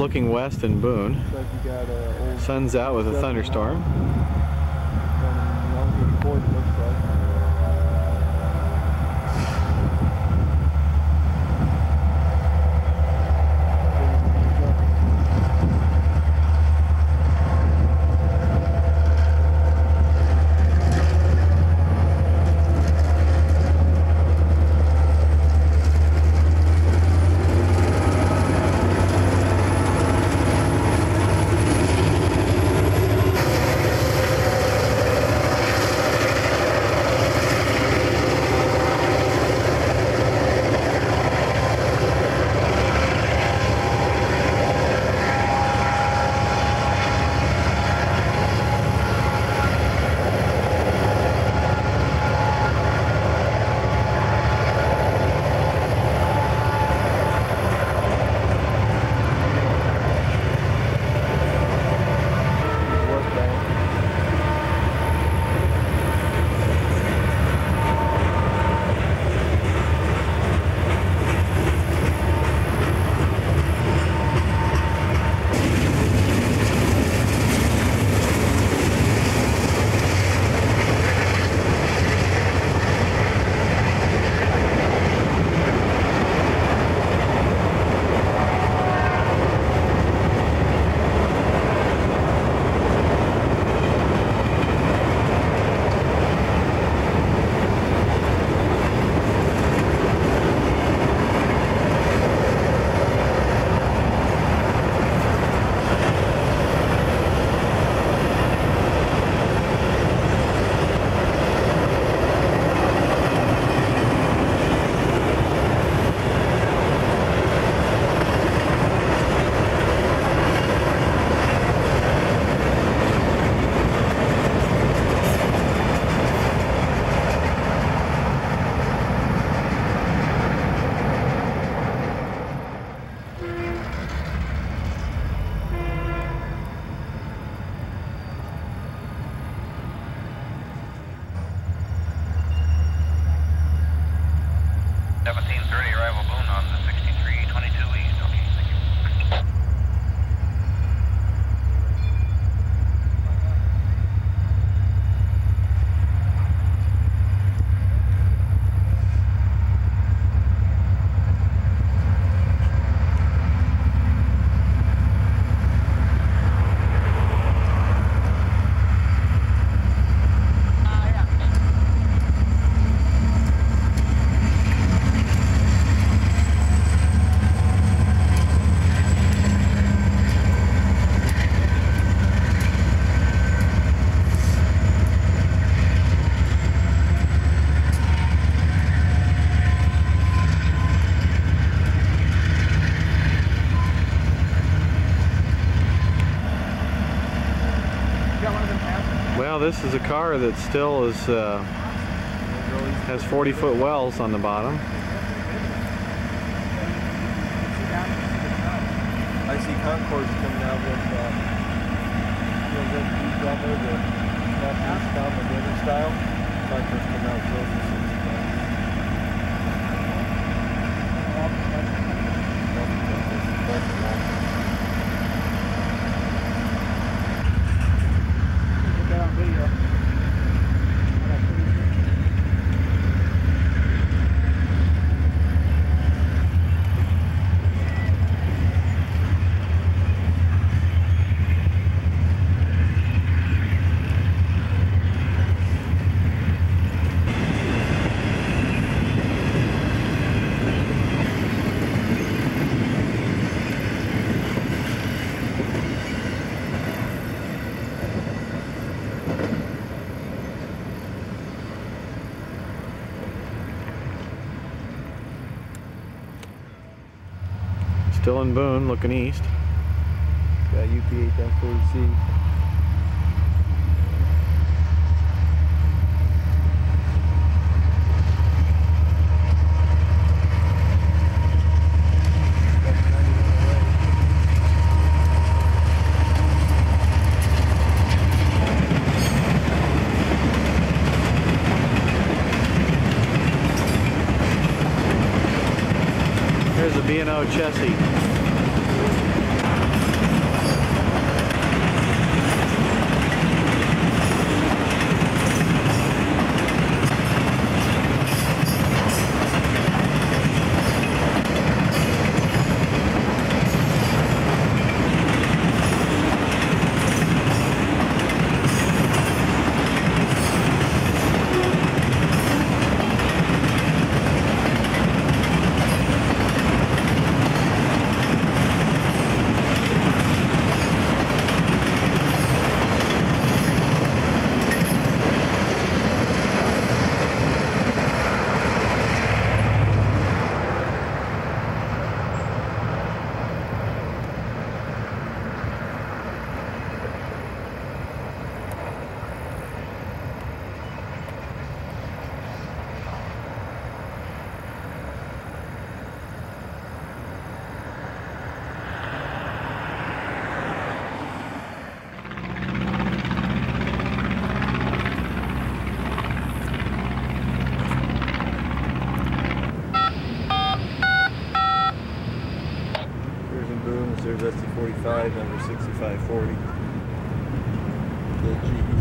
looking west in Boone. Like got old Sun's out with a thunderstorm. like. This is a car that still is uh, has 40 foot wells on the bottom. I see Concords coming out with, uh, you know, the style, the style. Concords out with Still in Boone, looking east. Got UP8.40C. the B&O chassis. Dusty 45, number 6540. The GE